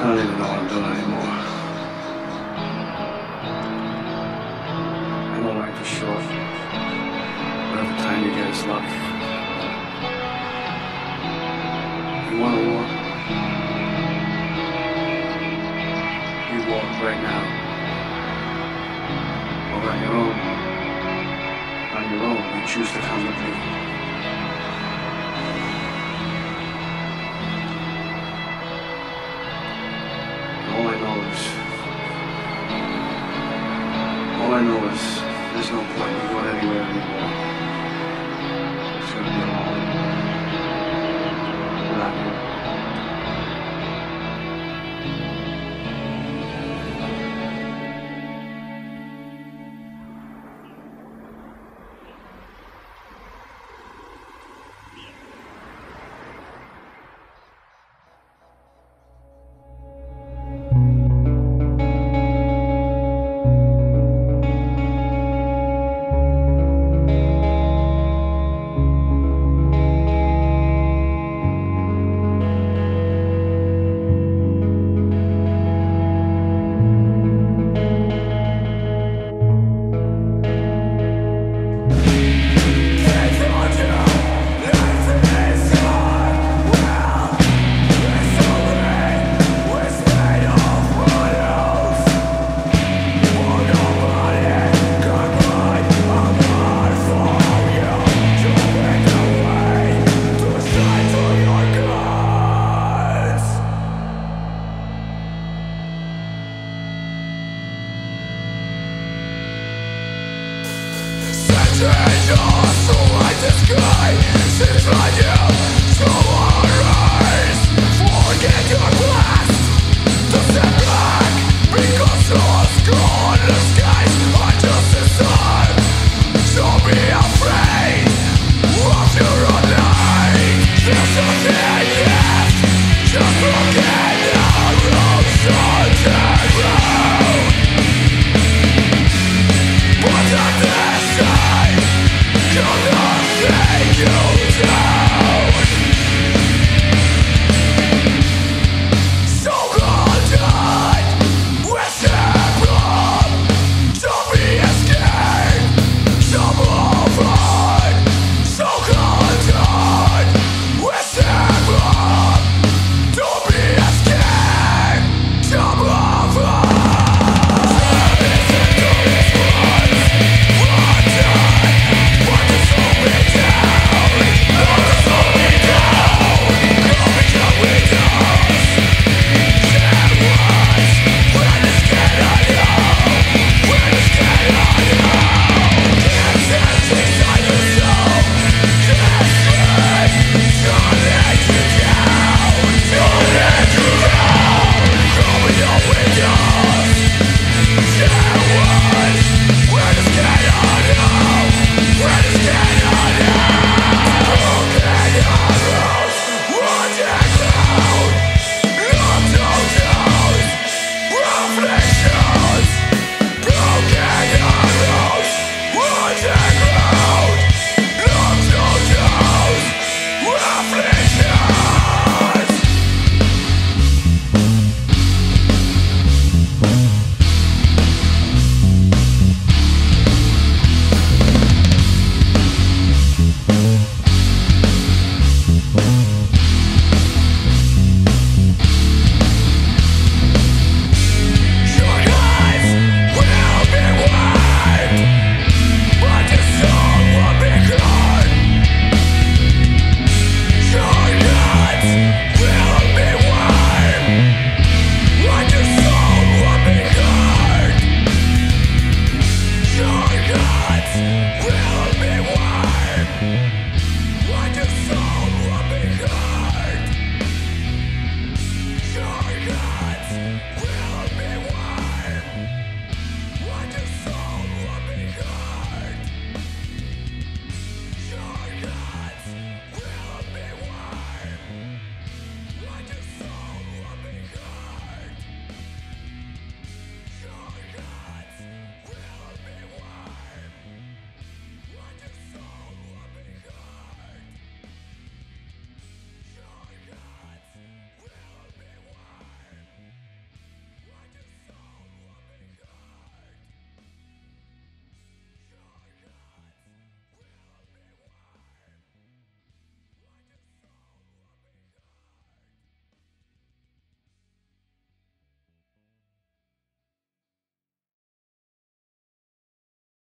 I don't even know what I'm doing anymore. I know life is short. Whatever time you get is luck. You want to walk? You walk right now. Or on your own. On your own, you choose to come with me. quando vuole arrivare Change your soul like the sky. Since I am so